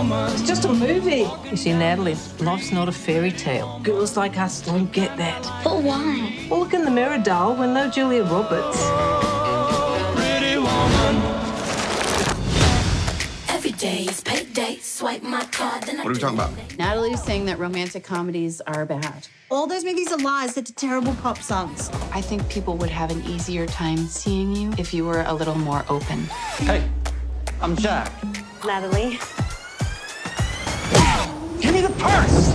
It's just a movie. You see, Natalie, life's not a fairy tale. Girls like us don't get that. But why? Well, look in the mirror, doll. We're no Julia Roberts. Every day is payday. Swipe my card, then What are we talking about? Natalie's saying that romantic comedies are bad. All those movies are lies. They're terrible pop songs. I think people would have an easier time seeing you if you were a little more open. Hey, I'm Jack. Natalie. Give me the purse!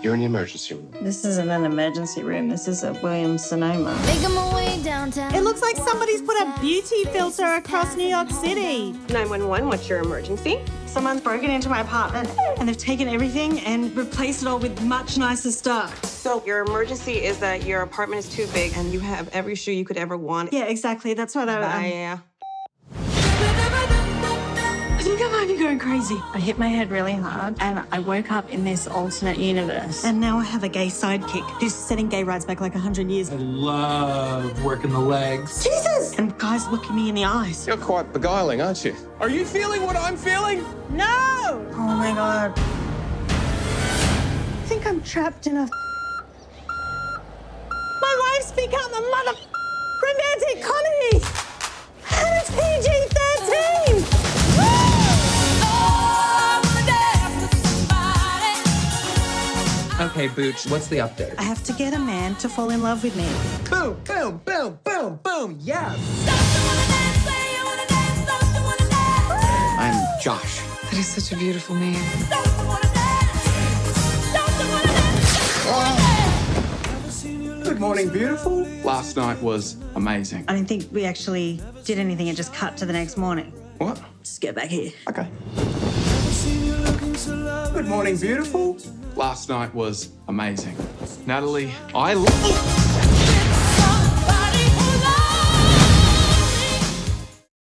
You're in the emergency room. This isn't an emergency room. This is a Williams Sonoma. Making my way downtown. It looks like somebody's put a beauty filter across New York City. 911, what's your emergency? Someone's broken into my apartment and they've taken everything and replaced it all with much nicer stuff. So, your emergency is that your apartment is too big and you have every shoe you could ever want. Yeah, exactly. That's what I. um, Yeah. Going crazy. I hit my head really hard and I woke up in this alternate universe. And now I have a gay sidekick who's setting gay rights back like 100 years. I Love working the legs. Jesus! And guys look at me in the eyes. You're quite beguiling, aren't you? Are you feeling what I'm feeling? No! Oh my god. I think I'm trapped in a. My life's become a mother romantic comedy! Okay, Booch, what's the update? I have to get a man to fall in love with me. Boom, boom, boom, boom, boom, yes! I'm Josh. That is such a beautiful name. Good morning, beautiful. Last night was amazing. I don't think we actually did anything It just cut to the next morning. What? Just get back here. Okay. Good morning, beautiful. Last night was amazing. Natalie, I. Lo-